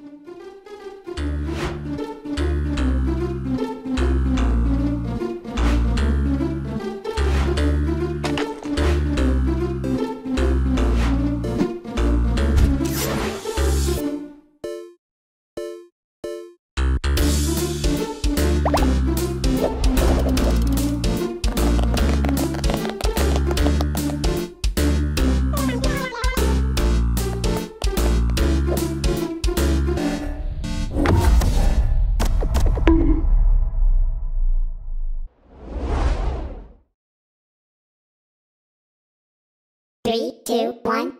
Three, two, one,